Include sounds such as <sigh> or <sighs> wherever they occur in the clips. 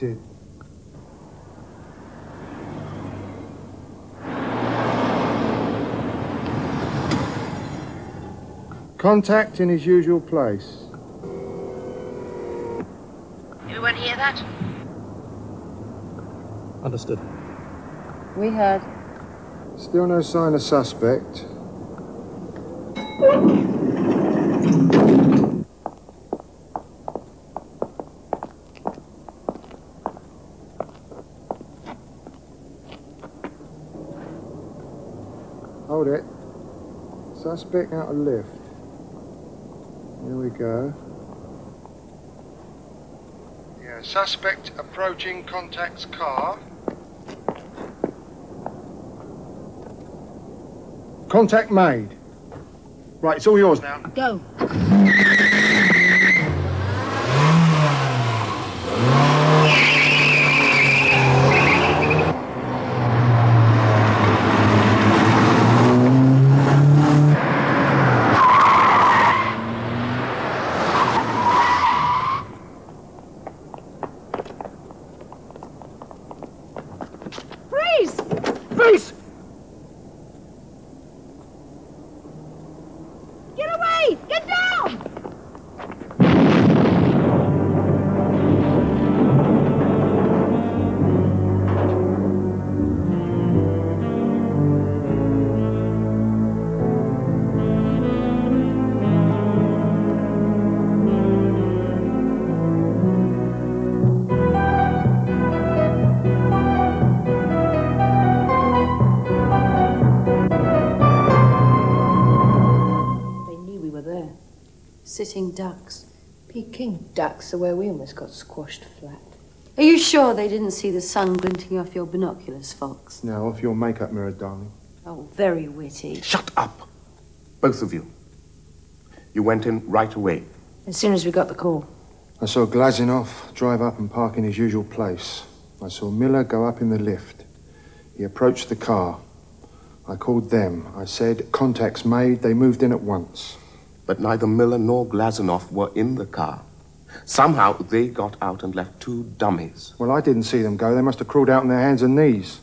Contact. Contact in his usual place. Everyone hear that? Understood. We heard. Still no sign of suspect. Hold it. Suspect out of lift. Here we go. Yeah, suspect approaching contact's car. Contact made. Right, it's all yours now. Go. <laughs> ducks are where we almost got squashed flat. Are you sure they didn't see the sun glinting off your binoculars, Fox? No, off your makeup mirror, darling. Oh, very witty. Shut up! Both of you. You went in right away. As soon as we got the call. I saw Glazinoff drive up and park in his usual place. I saw Miller go up in the lift. He approached the car. I called them. I said, contacts made. They moved in at once. But neither Miller nor Glazinoff were in the car. Somehow they got out and left two dummies. Well, I didn't see them go. They must have crawled out on their hands and knees.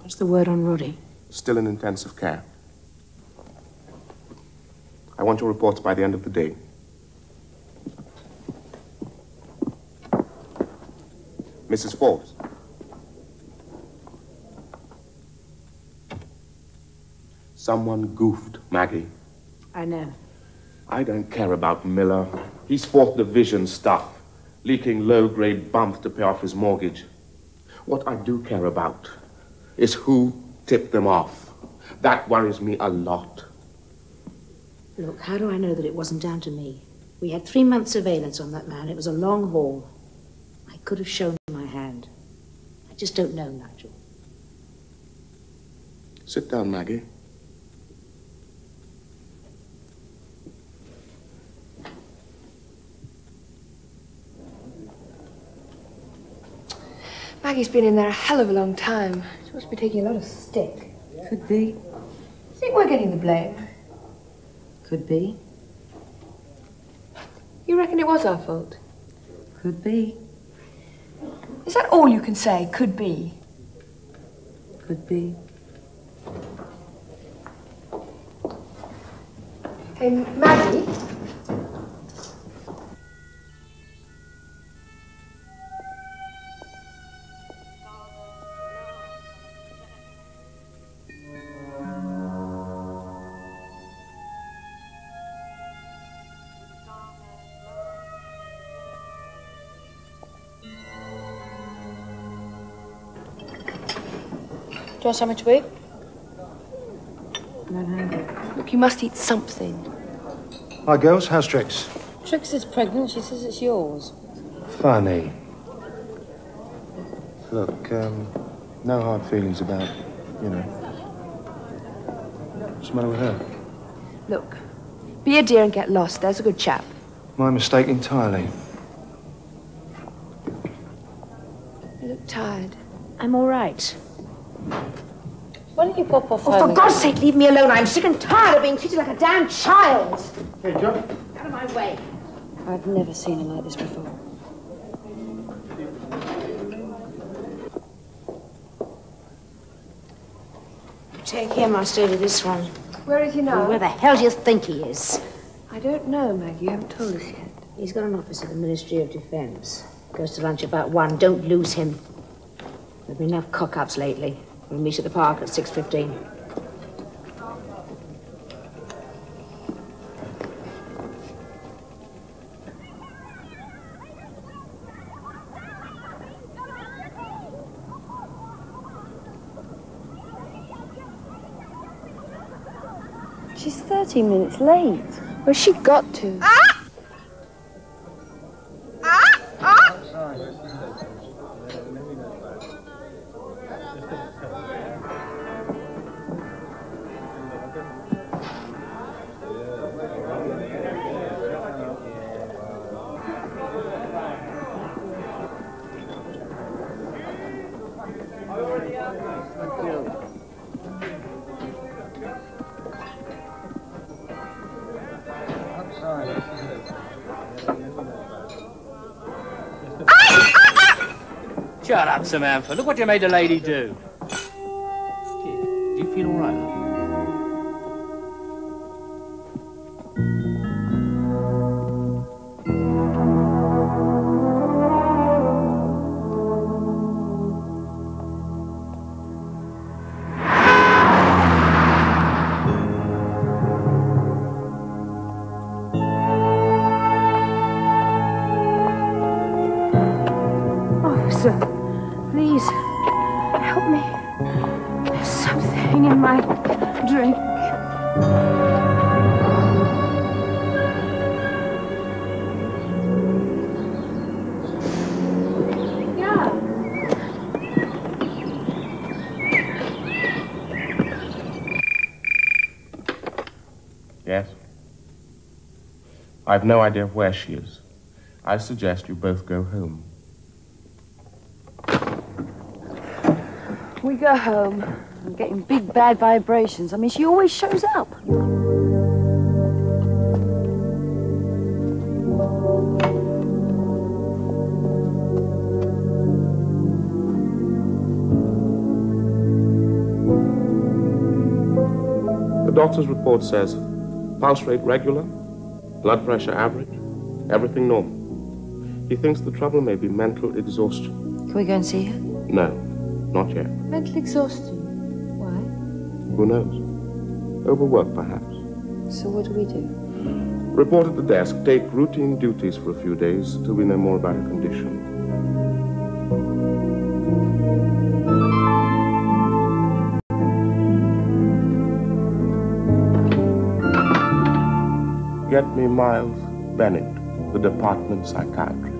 What's the word on Roddy? Still in intensive care. I want your reports by the end of the day. Mrs. Forbes. Someone goofed, Maggie. I know. I don't care about Miller. He's fourth division stuff, leaking low grade bump to pay off his mortgage. What I do care about is who tipped them off. That worries me a lot. Look, how do I know that it wasn't down to me? We had three months surveillance on that man. It was a long haul. I could have shown my hand. I just don't know, Nigel. Sit down, Maggie. Maggie's been in there a hell of a long time. She must be taking a lot of stick. Could be. Think we're getting the blame? Could be. You reckon it was our fault? Could be. Is that all you can say? Could be. Could be. Hey, Maggie? You want something to eat? Not hungry. Look, you must eat something. Hi, girls. How's Trix? Trix is pregnant. She says it's yours. Funny. Look, um, no hard feelings about, you know. What's the matter with her? Look, be a dear and get lost. There's a good chap. My mistake entirely. You look tired. I'm all right. When you off? Oh, for God's sake, leave me alone. I'm sick and tired of being treated like a damn child. Hey, John. Out of my way. I've never seen him like this before. Take him, I'll stay to this one. Where is he now? Well, where the hell do you think he is? I don't know, Maggie. You haven't told us yet. He's got an office at the Ministry of Defense. Goes to lunch about one. Don't lose him. There have been enough cock-ups lately. We'll meet at the park at 6.15. She's 30 minutes late. Where's she got to? Shut Samantha. Look what you made the lady do. Do you feel all right? Oh, Officer, please, help me. There's something in my drink. Yes? I've no idea where she is. I suggest you both go home. We go home. I'm getting big bad vibrations. I mean, she always shows up. The doctor's report says pulse rate regular, blood pressure average, everything normal. He thinks the trouble may be mental exhaustion. Can we go and see her? No, not yet. Mental exhaustion. Why? Who knows? Overwork, perhaps. So what do we do? Report at the desk. Take routine duties for a few days till we know more about her condition. Get me Miles Bennett, the department psychiatrist.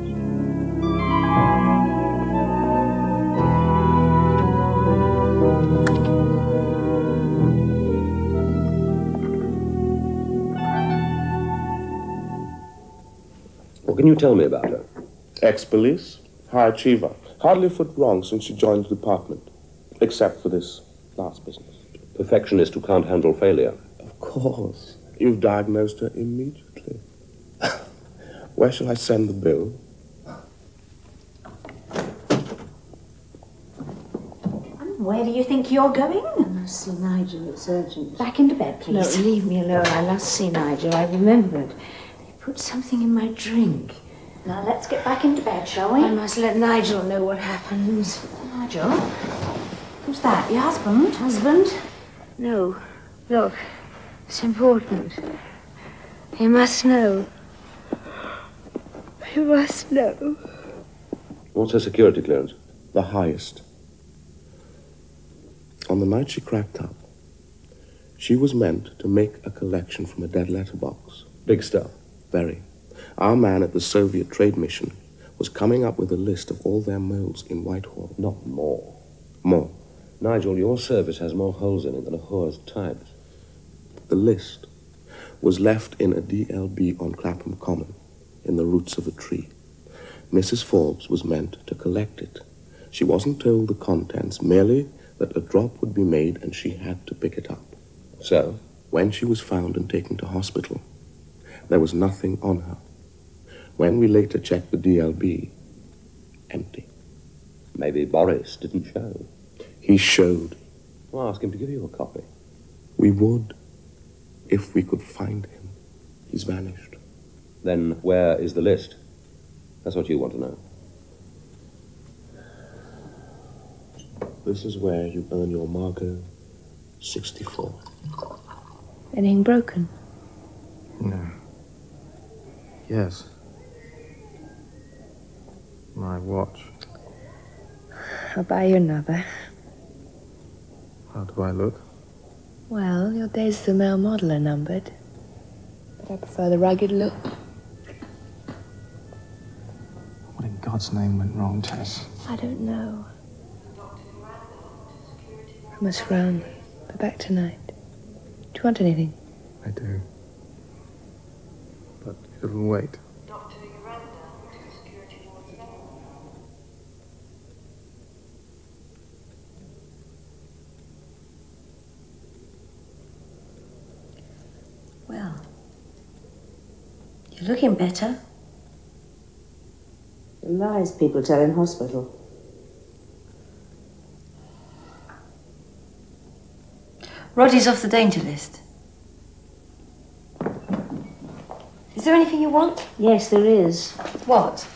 Can you tell me about her? Ex-police, high achiever. Hardly a foot wrong since she joined the department, except for this last business. Perfectionist who can't handle failure. Of course. You've diagnosed her immediately. <laughs> Where shall I send the bill? Where do you think you're going? I must see Nigel. It's urgent. Back into bed, please. No, leave me alone. I must see Nigel. I remembered. They put something in my drink. Now let's get back into bed, shall we? I must let Nigel know what happens. Nigel? Who's that? Your husband? Husband? No. Look, it's important. He must know. He must know. What's her security clearance? The highest. On the night she cracked up, she was meant to make a collection from a dead letterbox. Big stuff. Very. Our man at the Soviet Trade Mission was coming up with a list of all their moles in Whitehall. Not more. More. Nigel, your service has more holes in it than a whore's tights. The list was left in a DLB on Clapham Common, in the roots of a tree. Mrs. Forbes was meant to collect it. She wasn't told the contents, merely that a drop would be made and she had to pick it up. So? When she was found and taken to hospital, there was nothing on her. When we later checked the DLB, empty. Maybe Boris didn't show. He showed. Well, ask him to give you a copy. We would, if we could find him. He's vanished. Then where is the list? That's what you want to know. This is where you earn your Margot 64. Anything broken? No. Yes. My watch. I'll buy you another. How do I look? Well, your days as a male model are numbered. But I prefer the rugged look. What in God's name went wrong, Tess? I don't know. I must run. Be back tonight. Do you want anything? I do. But it'll wait. Well, you're looking better. The lies people tell in hospital. Roddy's off the danger list. Is there anything you want? Yes, there is. What?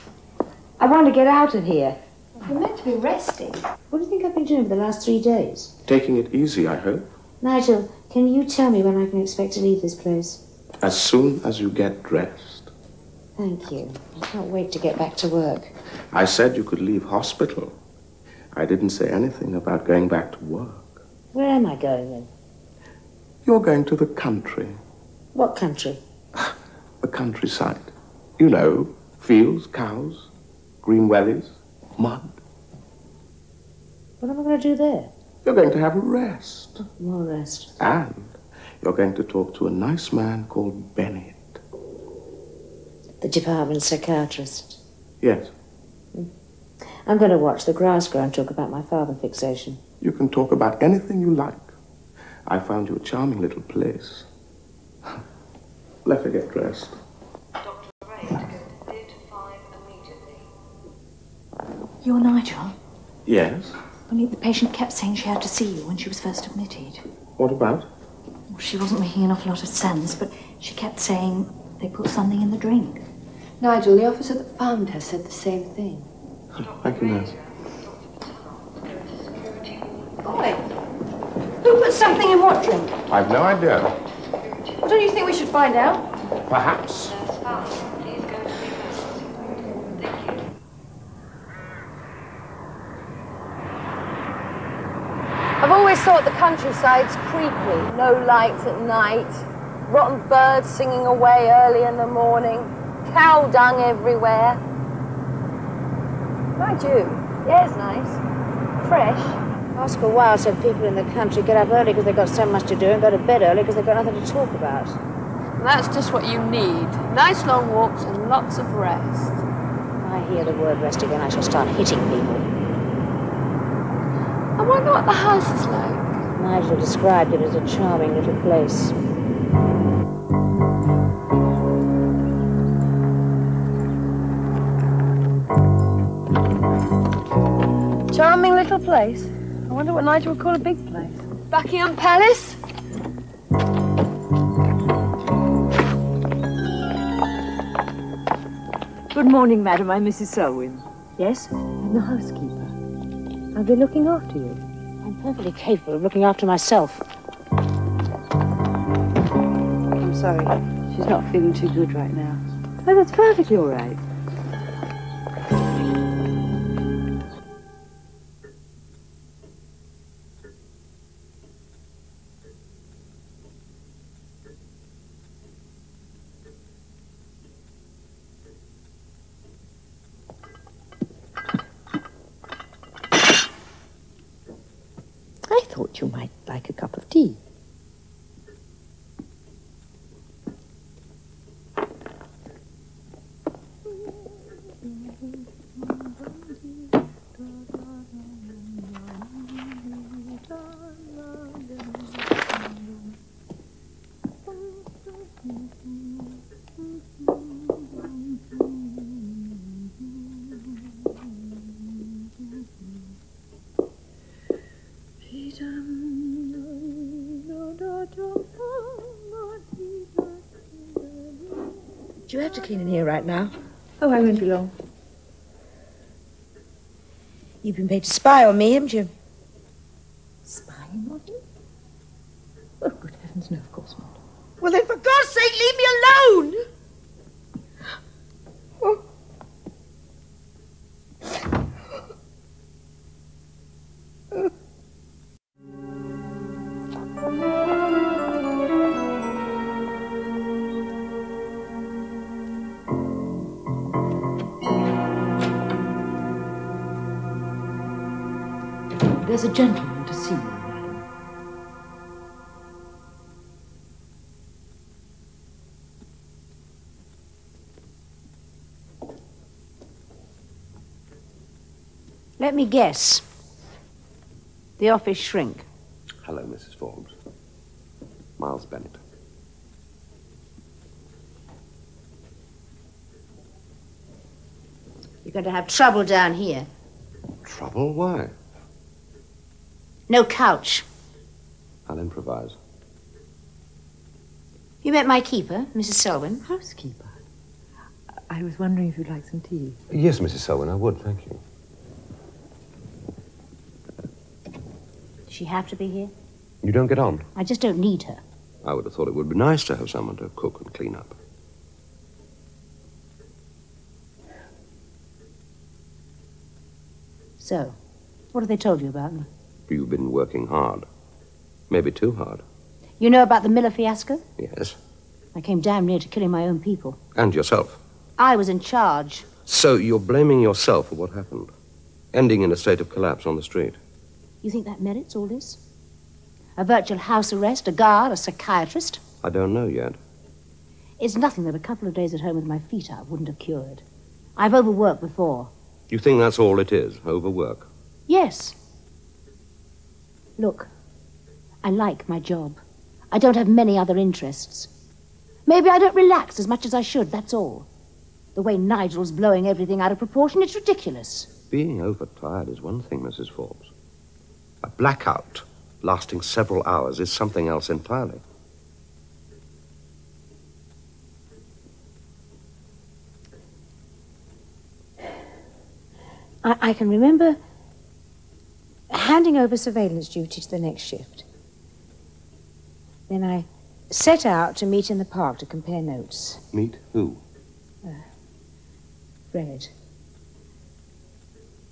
I want to get out of here. You're meant to be resting. What do you think I've been doing for the last three days? Taking it easy, I hope. Nigel, can you tell me when I can expect to leave this place? As soon as you get dressed. Thank you. I can't wait to get back to work. I said you could leave hospital. I didn't say anything about going back to work. Where am I going then? You're going to the country, What country? The countryside. You know, fields, cows, green wellies, mud. What am I going to do there? You're going to have a rest. More rest. And you're going to talk to a nice man called Bennett. The department psychiatrist. Yes, hmm. I'm going to watch the grass grow and talk about my father fixation. you can talk about anything you like. I found you a charming little place. Let her get dressed. Doctor Gray, go to five immediately. You're Nigel? Yes? Only the patient kept saying she had to see you when she was first admitted. What about? Well, she wasn't making an awful lot of sense, but she kept saying they put something in the drink. Nigel, the officer that found her said the same thing. Thank you, nurse. Boy, who put something in what drink? I've no idea. Well, don't you think we should find out? Perhaps. I've always thought the countryside's creepy. No lights at night, rotten birds singing away early in the morning, cow dung everywhere. Mind you, yeah, it's nice. Fresh. Oscar Wilde said people in the country get up early because they've got so much to do and go to bed early because they've got nothing to talk about. And that's just what you need. Nice long walks and lots of rest. If I hear the word rest again, I shall start hitting people. I wonder what the house is like. Nigel described it as a charming little place. Charming little place. I wonder what Nigel would call a big place. Buckingham Palace? Good morning, madam. I'm Mrs. Selwyn. Yes? I'm the housekeeper. I'll be looking after you. I'm perfectly capable of looking after myself. I'm sorry. She's not feeling too good right now. Oh, that's perfectly all right. Have to clean in here right now? Oh, I won't be long. You've been paid to spy on me, haven't you? There's a gentleman to see you, madam. Let me guess. The office shrink. Hello, Mrs. Forbes. Miles Bennett. You're going to have trouble down here. Trouble? Why? No couch. I'll improvise. You met my keeper, Mrs. Selwyn? Housekeeper. I was wondering if you'd like some tea. Yes, Mrs. Selwyn, I would, thank you. Does she have to be here? You don't get on? I just don't need her. I would have thought it would be nice to have someone to cook and clean up. So, what have they told you about me? You've been working hard. Maybe too hard. You know about the Miller fiasco? Yes. I came damn near to killing my own people. And yourself. I was in charge. So you're blaming yourself for what happened, ending in a state of collapse on the street. You think that merits all this? A virtual house arrest, a guard, a psychiatrist? I don't know yet. It's nothing that a couple of days at home with my feet up wouldn't have cured. I've overworked before. You think that's all it is, overwork? Yes. Look, I like my job. I don't have many other interests. Maybe I don't relax as much as I should, that's all. The way Nigel's blowing everything out of proportion, it's ridiculous. Being overtired is one thing, Mrs. Forbes. A blackout lasting several hours is something else entirely. I, I can remember handing over surveillance duty to the next shift. Then I set out to meet in the park to compare notes. Meet who? Uh, Fred.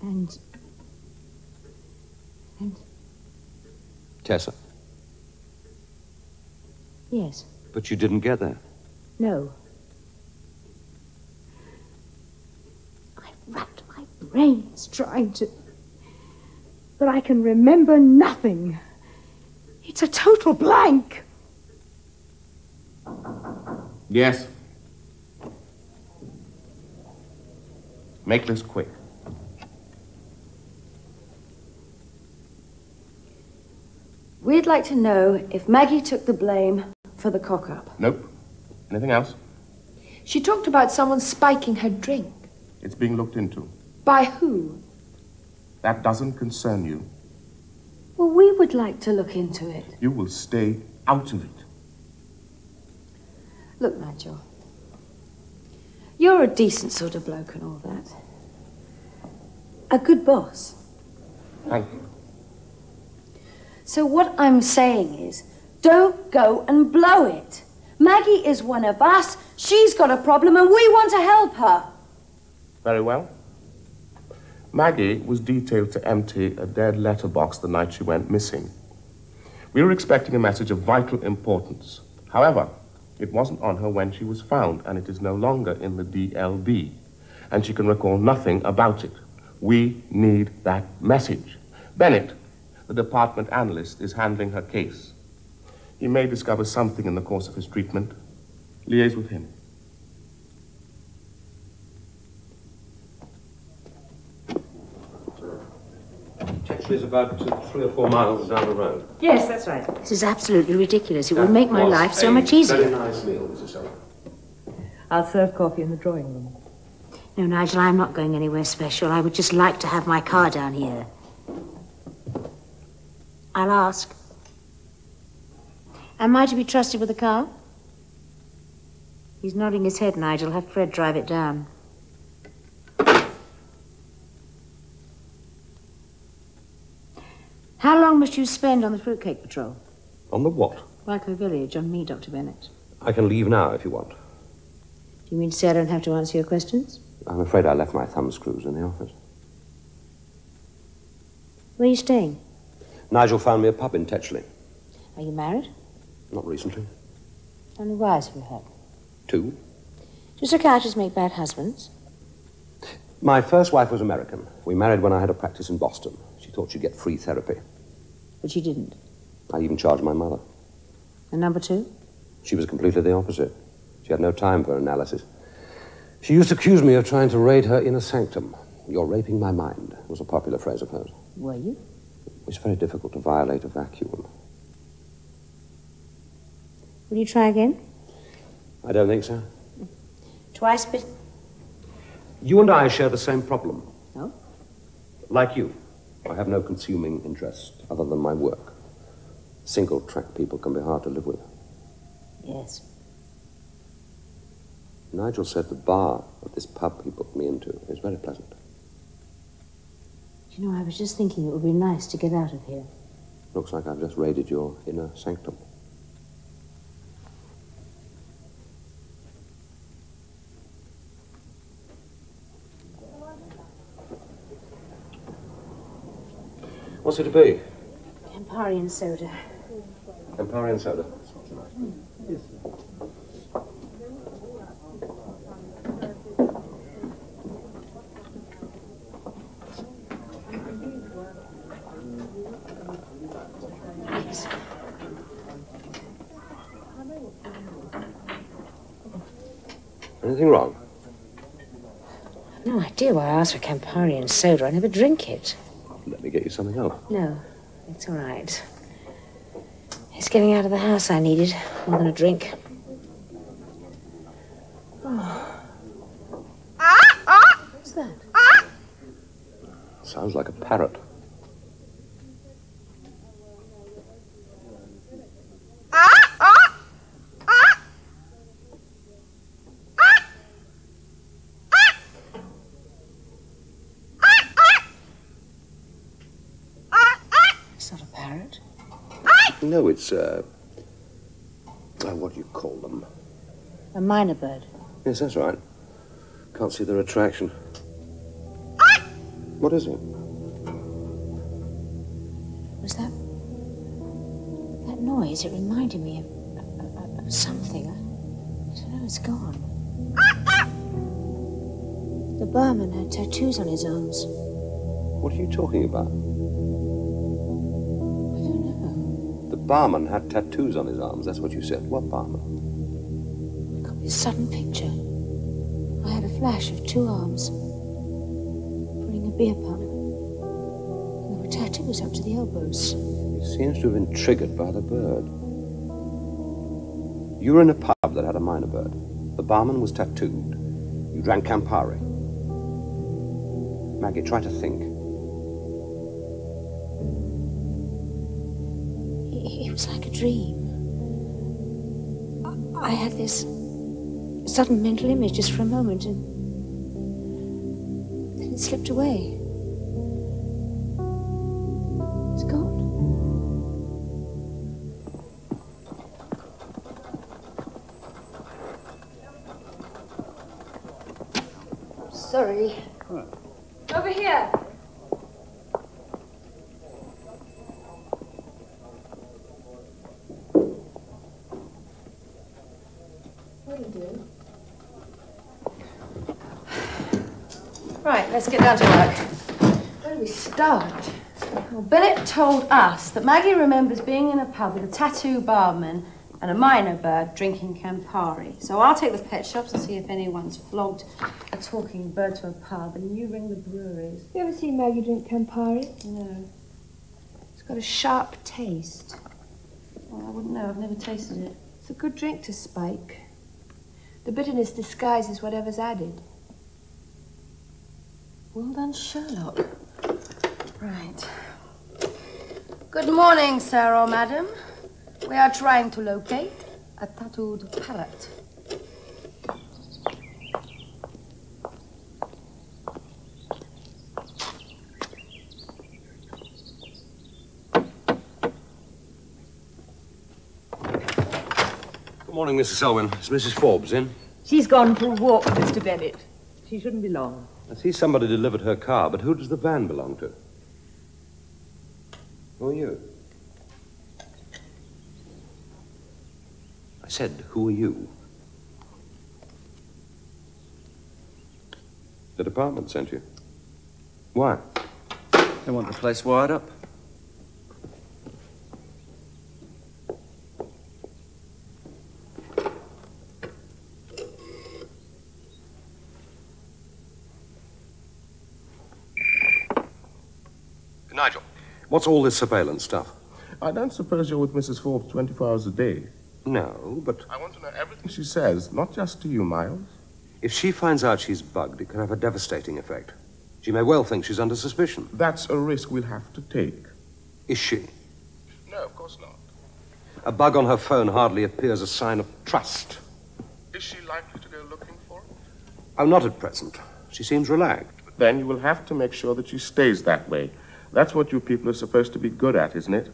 And. And. Tessa. Yes. But you didn't get there. No. I racked my brains trying to. But I can remember nothing. It's a total blank. Yes. Make this quick. We'd like to know if Maggie took the blame for the cock up. Nope. Anything else? She talked about someone spiking her drink. It's being looked into. By who? That doesn't concern you. Well, we would like to look into it. You will stay out of it. Look, Nigel. You're a decent sort of bloke and all that. A good boss. Thank you. So what I'm saying is, don't go and blow it. Maggie is one of us. She's got a problem and we want to help her. Very well. Maggie was detailed to empty a dead letterbox the night she went missing. We were expecting a message of vital importance. However, it wasn't on her when she was found, and it is no longer in the DLB. And she can recall nothing about it. We need that message. Bennett, the department analyst, is handling her case. He may discover something in the course of his treatment. Liaise with him. Techley's about uh, three or four miles down the road. Yes, that's right. This is absolutely ridiculous. It will make my life so much easier. Very nice meal, Mrs. Selwyn. I'll serve coffee in the drawing room. No, Nigel, I'm not going anywhere special. I would just like to have my car down here. I'll ask. Am I to be trusted with the car? He's nodding his head, Nigel. Have Fred drive it down. How long must you spend on the fruitcake patrol? On the what? Wyco Village, on me, Dr. Bennett. I can leave now if you want. Do you mean to say I don't have to answer your questions? I'm afraid I left my thumb screws in the office. Where are you staying? Nigel found me a pub in Tetchley. Are you married? Not recently. How many wives have you had? Two. Do psychiatrists make bad husbands? My first wife was American. We married when I had a practice in Boston. She thought she'd get free therapy. But she didn't. I even charged my mother. And number two? She was completely the opposite. She had no time for analysis. She used to accuse me of trying to raid her inner sanctum. You're raping my mind, was a popular phrase of hers. Were you? It's very difficult to violate a vacuum. Will you try again? I don't think so. Twice but. You and I share the same problem. Oh? Like you, I have no consuming interest other than my work. Single track people can be hard to live with. Yes. Nigel said the bar at this pub he booked me into is very pleasant. Do you know, I was just thinking it would be nice to get out of here. Looks like I've just raided your inner sanctum. What's it to be? Campari and soda. Campari and soda. Anything wrong? No idea why I asked for Campari and soda. I never drink it. Let me get you something else. No, it's all right. It's getting out of the house I needed more than a drink. Oh. What's that? Sounds like a parrot. It's not a parrot. No, it's, uh. Oh, what do you call them? A mynah bird. Yes, that's right. Can't see the retraction. What is it? Was that. That noise? It reminded me of, of, of something. I, I don't know, it's gone. The barman had tattoos on his arms. What are you talking about? Barman had tattoos on his arms. That's what you said. What barman? I got this sudden picture. I had a flash of two arms pulling a beer pump. And there were tattoos up to the elbows. He seems to have been triggered by the bird. You were in a pub that had a mynah bird. The barman was tattooed. You drank Campari. Maggie, try to think. Was like a dream. I, had this sudden mental image just for a moment, and then it slipped away. It's gone. Sorry. Over here. What do you do? Right, let's get down to work. Where do we start? Well, Bennett told us that Maggie remembers being in a pub with a tattoo barman and a mynah bird drinking Campari. So I'll take the pet shops and see if anyone's flogged a talking bird to a pub, and you ring the breweries. You ever seen Maggie drink Campari? No. It's got a sharp taste. Well, I wouldn't know. I've never tasted it. It's a good drink to spike. The bitterness disguises whatever's added. Well done, Sherlock. Right. Good morning, sir or madam. We are trying to locate a tattooed parrot. Good morning, Mrs. Selwyn. Is Mrs. Forbes in? She's gone for a walk, Mr. Bennett. She shouldn't be long. I see somebody delivered her car, but who does the van belong to? Who are you? I said, who are you? The department sent you. Why? They want the place wired up. Nigel, what's all this surveillance stuff? I don't suppose you're with Mrs. Forbes 24 hours a day. No, but I want to know everything she says, not just to you, Miles. if she finds out she's bugged, it can have a devastating effect. She may well think she's under suspicion. That's a risk we'll have to take. Is she? No, of course not. A bug on her phone hardly appears a sign of trust. Is she likely to go looking for it? Oh, not at present. She seems relaxed. Then you will have to make sure that she stays that way. That's what you people are supposed to be good at, isn't it?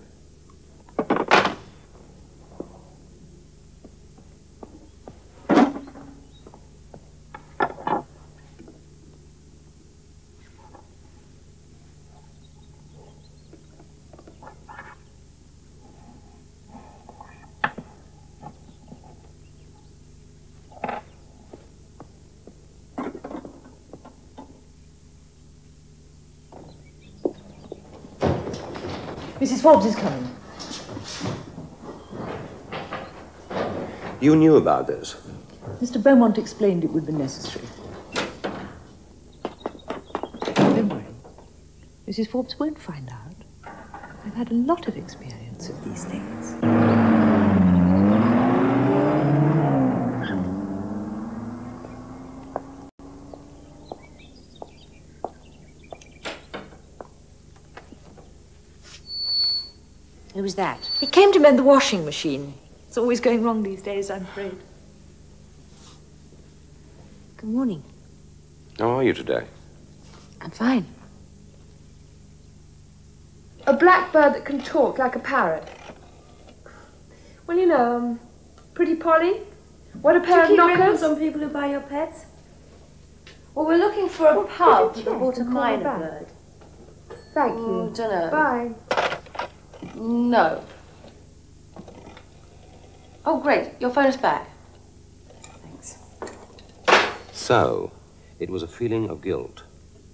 Mrs. Forbes is coming. You knew about this. Mr. Beaumont explained it would be necessary. Don't worry. Mrs. Forbes won't find out. I've had a lot of experience of these things. Who was that? He came to mend the washing machine. It's always going wrong these days, I'm afraid. Good morning. How are you today? I'm fine. A blackbird that can talk like a parrot. Well, you know, um, Pretty Polly. What a pair Do you of keep knockers. ribbons on people who buy your pets? Well, we're looking for a pub that bought a Call me mynah bird. Thank you. Dunno. Bye. No. Oh, great. Your phone is back. Thanks. So, it was a feeling of guilt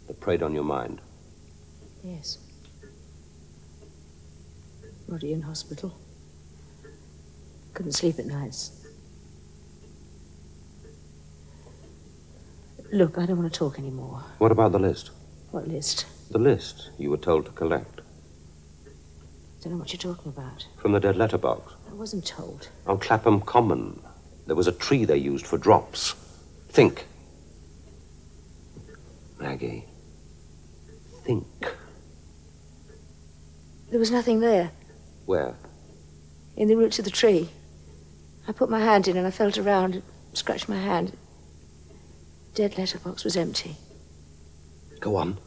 that preyed on your mind. Yes. Roddy in hospital. Couldn't sleep at nights. Look, I don't want to talk anymore. What about the list? What list? The list you were told to collect Don't know what you're talking about. from the dead letterbox. I wasn't told. On Clapham Common, there was a tree they used for drops. Think. Maggie. Think. There was nothing there Where? in the roots of the tree. I put my hand in and I felt around, scratched my hand. Dead letterbox was empty. Go on.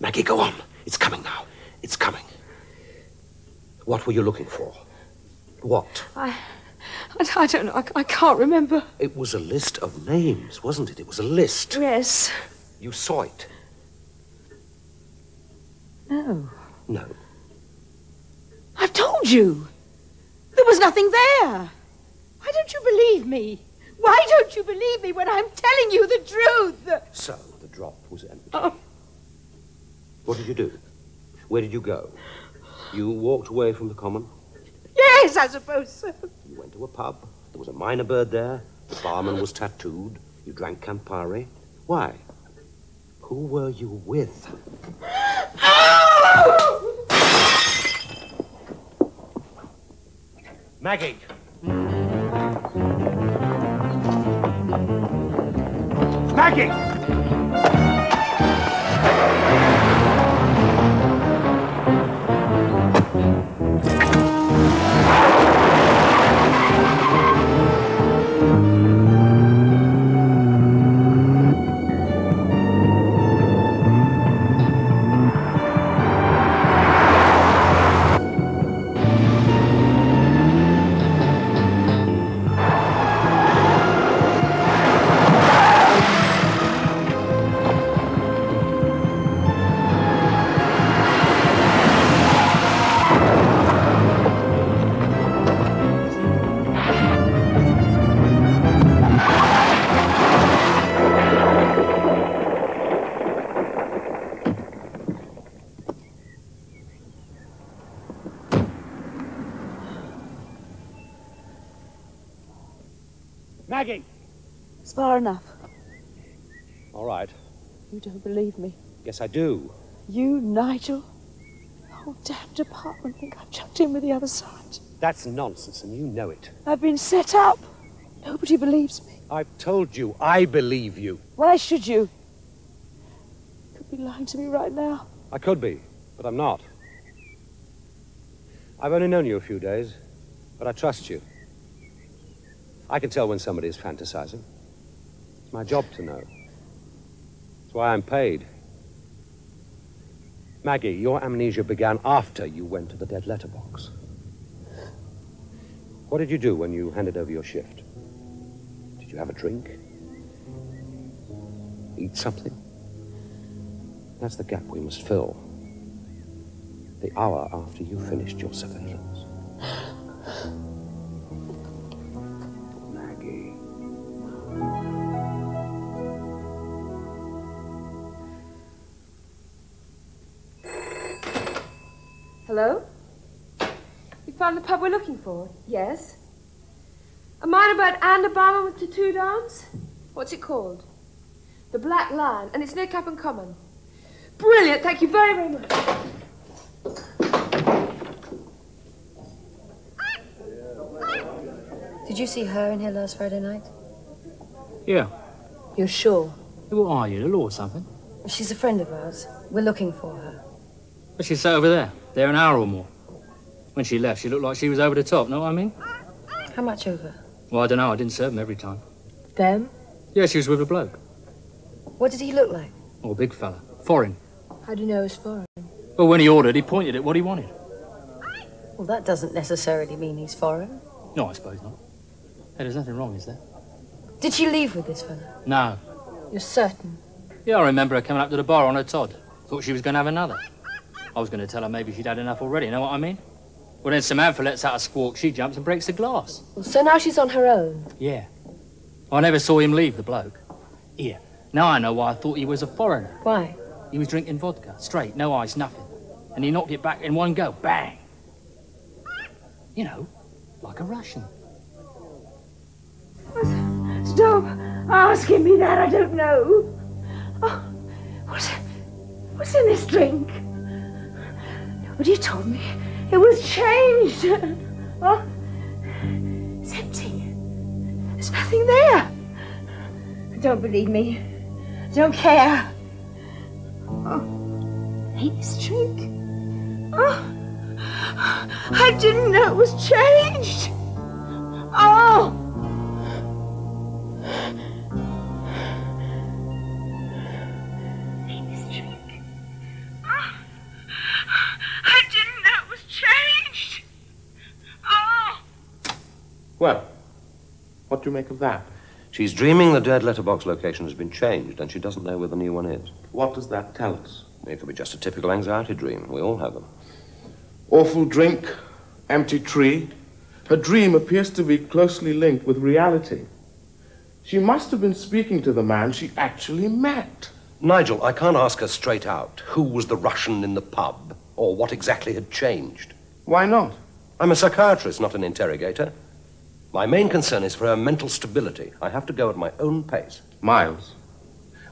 Maggie, go on. It's coming now. It's coming. What were you looking for? What? I, I, don't know. I, I can't remember. It was a list of names, wasn't it? It was a list. Yes. You saw it. No. No. I've told you. There was nothing there. Why don't you believe me? Why don't you believe me when I'm telling you the truth? So, the drop was empty. Oh. What did you do? Where did you go? You walked away from the common? Yes, I suppose so. You went to a pub. There was a mynah bird there. The barman was tattooed. You drank Campari. Why? Who were you with? Maggie! Maggie! Far enough. All right. You don't believe me. Yes, I do. You, Nigel? The whole damn department think I've jumped in with the other side. That's nonsense, and you know it. I've been set up. Nobody believes me. I've told you, I believe you. Why should you? You could be lying to me right now. I could be, but I'm not. I've only known you a few days, but I trust you. I can tell when somebody is fantasizing. My job to know. That's why I'm paid. Maggie, your amnesia began after you went to the dead letterbox. What did you do when you handed over your shift? Did you have a drink? Eat something? That's the gap we must fill. The hour after you finished your surveillance. Hello? You found the pub we're looking for? Yes. A mynah bird Anne Obama with tattooed arms? What's it called? The Black Lion, and it's near Clapham Common. Brilliant, thank you very, very much. Did you see her in here last Friday night? Yeah. You're sure? What are you, the law or something? She's a friend of ours. We're looking for her. But she sat over there, there an hour or more. When she left, she looked like she was over the top, know what I mean? How much over? Well, I don't know, I didn't serve them every time. Them? Yeah, she was with a bloke. What did he look like? Oh, a big fella. Foreign. How do you know he's foreign? Well, when he ordered, he pointed at what he wanted. Well, that doesn't necessarily mean he's foreign. No, I suppose not. Hey, there's nothing wrong, is there? Did she leave with this fella? No. You're certain? Yeah, I remember her coming up to the bar on her Todd. Thought she was going to have another. I was going to tell her maybe she'd had enough already, you know what I mean? Well, then Samantha lets out a squawk, she jumps and breaks the glass. So now she's on her own. Yeah. I never saw him leave, the bloke. Here, now I know why I thought he was a foreigner. Why? He was drinking vodka, straight, no ice, nothing. And he knocked it back in one go, bang! You know, like a Russian. Stop asking me that. I don't know. Oh, what, what's in this drink? Nobody told me it was changed. Oh, it's empty. There's nothing there. Don't believe me. Don't care. Oh, ain't this drink? Oh, I didn't know it was changed. Oh. What do you make of that? She's dreaming the dead letterbox location has been changed, and she doesn't know where the new one is. What does that tell us? It could be just a typical anxiety dream. We all have them. Awful drink, empty tree. Her dream appears to be closely linked with reality. She must have been speaking to the man she actually met. Nigel, I can't ask her straight out who was the Russian in the pub, or what exactly had changed. Why not? I'm a psychiatrist, not an interrogator. My main concern is for her mental stability. I have to go at my own pace. Miles,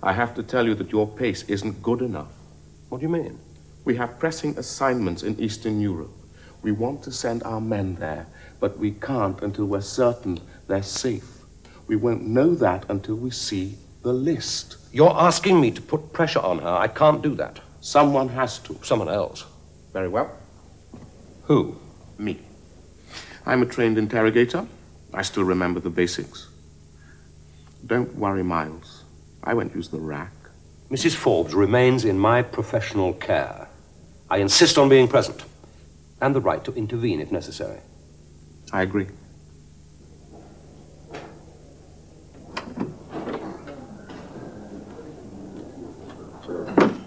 I have to tell you that your pace isn't good enough. What do you mean? We have pressing assignments in Eastern Europe. We want to send our men there, but we can't until we're certain they're safe. We won't know that until we see the list. You're asking me to put pressure on her. I can't do that. Someone has to. Someone else. Very well. Who? Me. I'm a trained interrogator. I still remember the basics. Don't worry, Miles. I won't use the rack. Mrs. Forbes remains in my professional care. I insist on being present, and the right to intervene if necessary. I agree.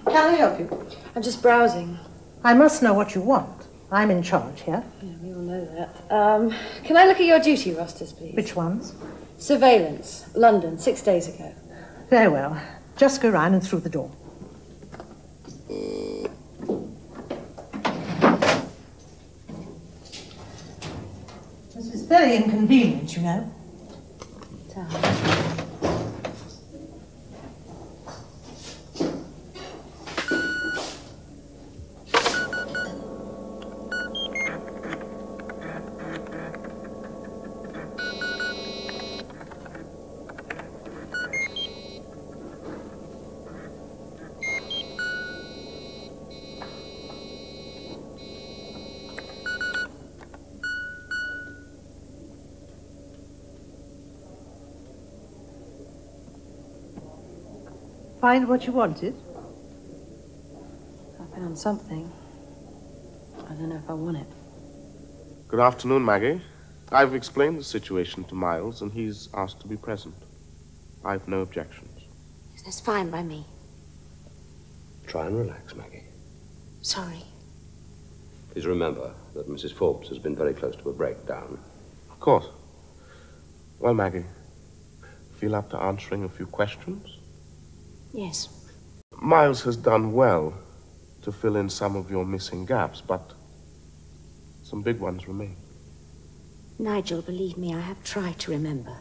Can I help you? I'm just browsing. I must know what you want. I'm in charge here. Yeah, we all know that. Um, can I look at your duty rosters, please? Which ones? Surveillance, London, six days ago. Very well. Just go round and through the door. This is very inconvenient, you know. Find what you wanted? I found something. I don't know if I want it. Good afternoon, Maggie. I've explained the situation to Miles, and he's asked to be present. I've no objections. That's fine by me. Try and relax, Maggie. Sorry. Please remember that Mrs. Forbes has been very close to a breakdown. Of course. Well, Maggie, feel up to answering a few questions? Yes. Miles has done well to fill in some of your missing gaps, but some big ones remain. Nigel, believe me, I have tried to remember.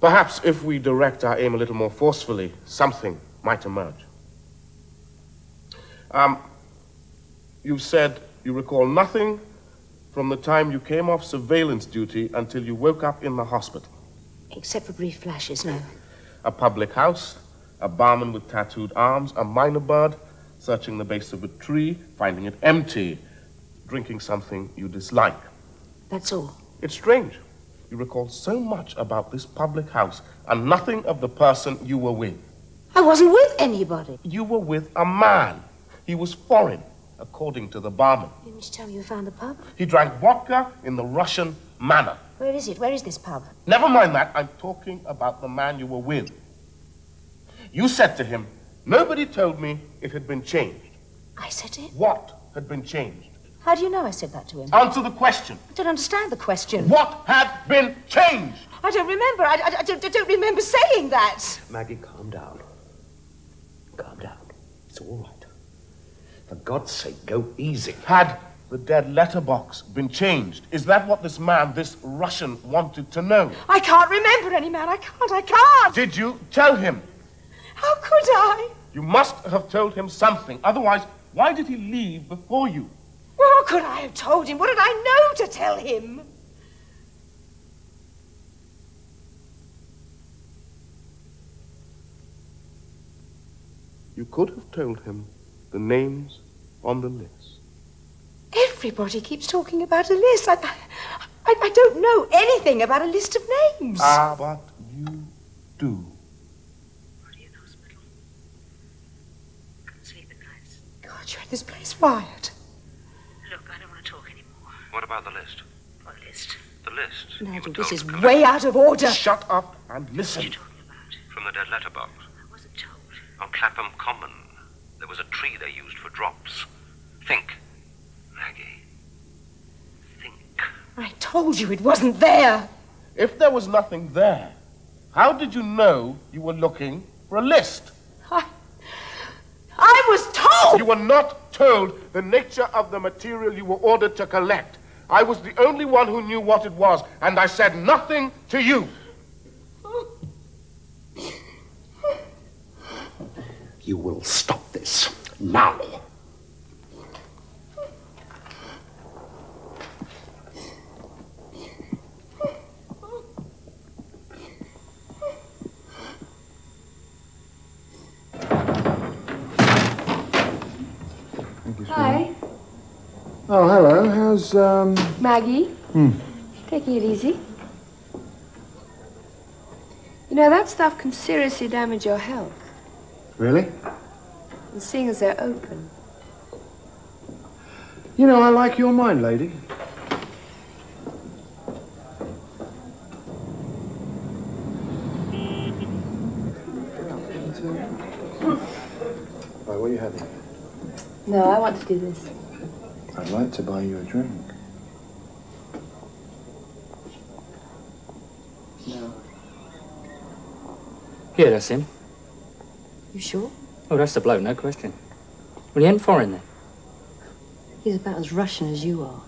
Perhaps if we direct our aim a little more forcefully, something might emerge. Um, you said you recall nothing from the time you came off surveillance duty until you woke up in the hospital. Except for brief flashes, no. A public house, a barman with tattooed arms, a mynah bird searching the base of a tree, finding it empty, drinking something you dislike. That's all. It's strange. You recall so much about this public house and nothing of the person you were with. I wasn't with anybody. You were with a man. He was foreign, according to the barman. You mean to tell me you found the pub? He drank vodka in the Russian manner. Where is it? Where is this pub? Never mind that. I'm talking about the man you were with. You said to him, Nobody told me it had been changed. I said it? What had been changed? How do you know I said that to him? Answer the question. I don't understand the question. What had been changed? I don't remember. I, I, I don't, I don't remember saying that. Maggie, calm down. Calm down. It's all right. For God's sake, go easy. Had the dead letterbox been changed? Is that what this man, this Russian, wanted to know? I can't remember any man. I can't. I can't. Did you tell him? How could I? You must have told him something. Otherwise, why did he leave before you? What could I have told him? What did I know to tell him? You could have told him the names on the list. Everybody keeps talking about a list. I, I, I don't know anything about a list of names. Ah, but you do. God, you had this place wired. Look, I don't want to talk anymore. What about the list? What list? The list. Nigel, this is way out of order. Shut up and listen. What are you talking about? From the dead letterbox. I wasn't told. On Clapham Common, there was a tree they used for drops. Think, Maggie. Think. I told you it wasn't there. If there was nothing there, how did you know you were looking for a list? I was told! You were not told the nature of the material you were ordered to collect. I was the only one who knew what it was, and I said nothing to you. You will stop this now. Hi, Oh, hello. How's, um... Maggie. Hmm. Taking it easy. You know, that stuff can seriously damage your health. Really? And seeing as they're open. You know, I like your mind, lady. Right, what are you having? No, I want to do this. I'd like to buy you a drink. No. Yeah, that's him. You sure? Oh, that's the bloke, no question. Well, he ain't foreign then. He's about as Russian as you are.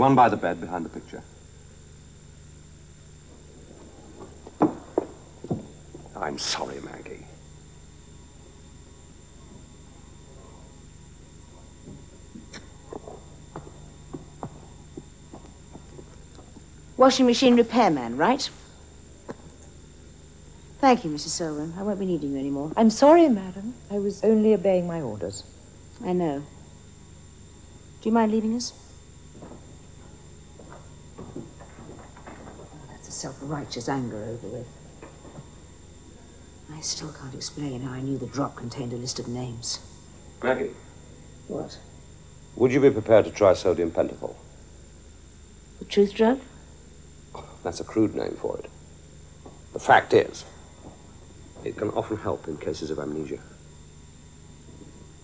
One by the bed behind the picture. I'm sorry, Maggie. Washing machine repairman, right? Thank you, Mrs. Selwyn. I won't be needing you anymore. I'm sorry, madam. I was only obeying my orders. I know. Do you mind leaving us? That's a self-righteous anger over with. I still can't explain how I knew the drop contained a list of names. Maggie, What? would you be prepared to try sodium pentothal? The truth drug? That's a crude name for it. The fact is, it can often help in cases of amnesia.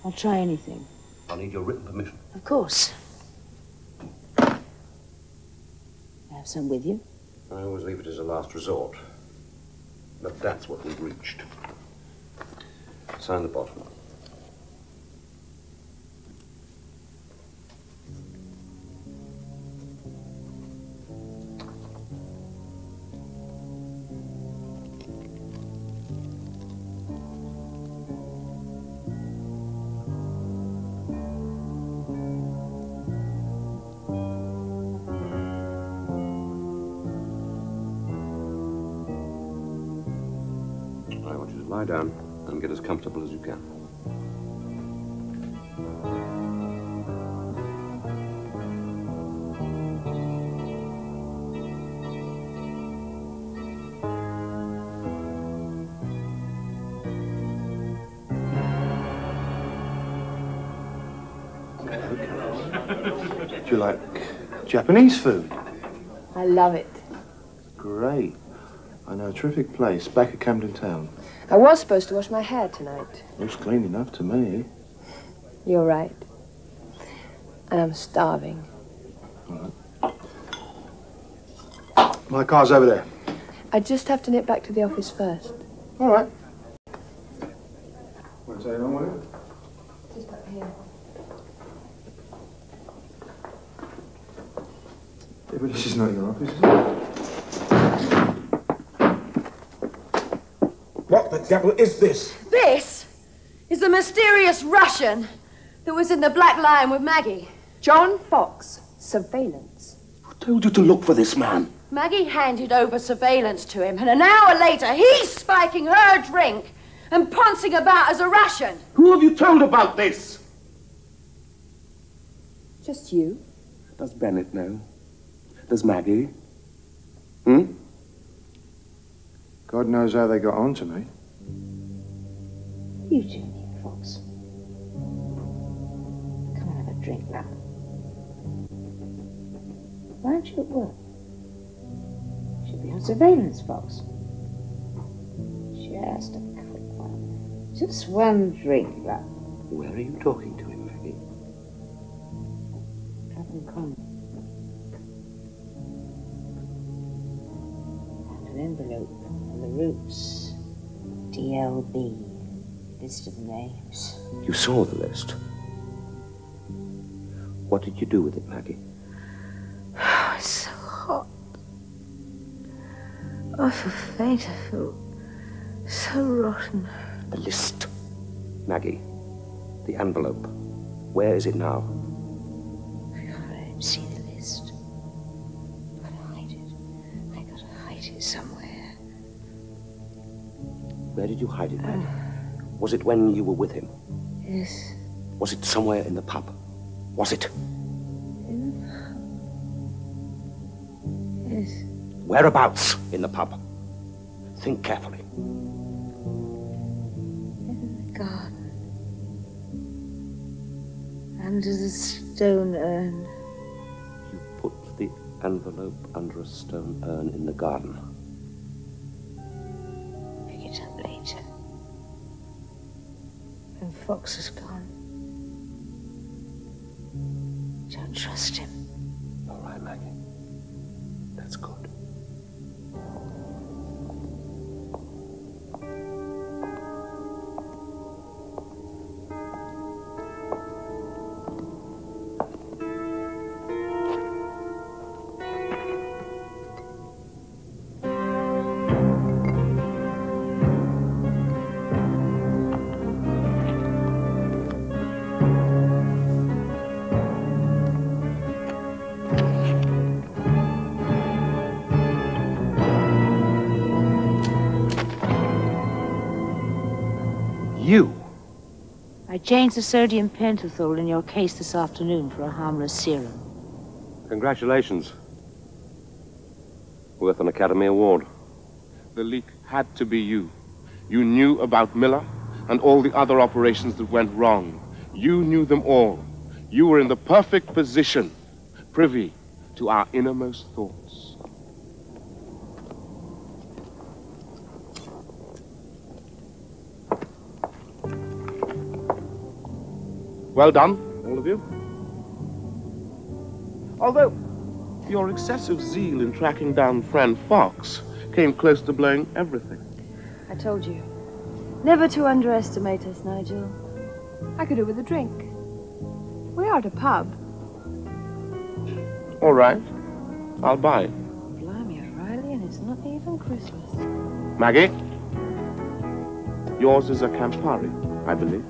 I'll try anything. I'll need your written permission. Of course. I have some with you. I always leave it as a last resort. But that's what we've reached. Sign the bottom. Down and get as comfortable as you can. Do you like Japanese food? I love it. Great. I know a terrific place back at Camden Town. I was supposed to wash my hair tonight. Looks clean enough to me. You're right. And I'm starving. All right. My car's over there. I just have to nip back to the office first. All right. Won't take long, will it? Just up here. Yeah, but this is not your office, What the devil is this? This is the mysterious Russian that was in the Black Lion with Maggie. John Fox, surveillance. Who told you to look for this man. Maggie handed over surveillance to him, and an hour later, he's spiking her drink and pouncing about as a Russian. Who have you told about this? Just you? Does Bennett know? Does Maggie? Hmm? God knows how they got on to me. You two, Nick Fox. Come and have a drink now. Why aren't you at work? Should be on surveillance, Fox. Just a quick one. Just one drink, love. Where are you talking to him, Maggie? Clapham Common. DLB. List of names. You saw the list. What did you do with it, Maggie? Oh, it's <sighs> so hot. I feel faint, I feel so rotten. The list. Maggie, the envelope. Where is it now? Where did you hide it, Maggie? Was it when you were with him? Yes. Was it somewhere in the pub? Was it? In... The garden. Yes. Whereabouts in the pub? Think carefully. In the garden. Under the stone urn. You put the envelope under a stone urn in the garden. When Fox I changed the sodium pentothal in your case this afternoon for a harmless serum. Congratulations. Worth an Academy Award. The leak had to be you. You knew about Miller and all the other operations that went wrong. You knew them all. You were in the perfect position, privy to our innermost thoughts. Well done, all of you. Although your excessive zeal in tracking down friend Fox came close to blowing everything. I told you. Never to underestimate us, Nigel. I could do with a drink. We are at a pub. All right, I'll buy. Blimey, O'Reilly, and it's not even Christmas. Maggie, yours is a Campari, I believe.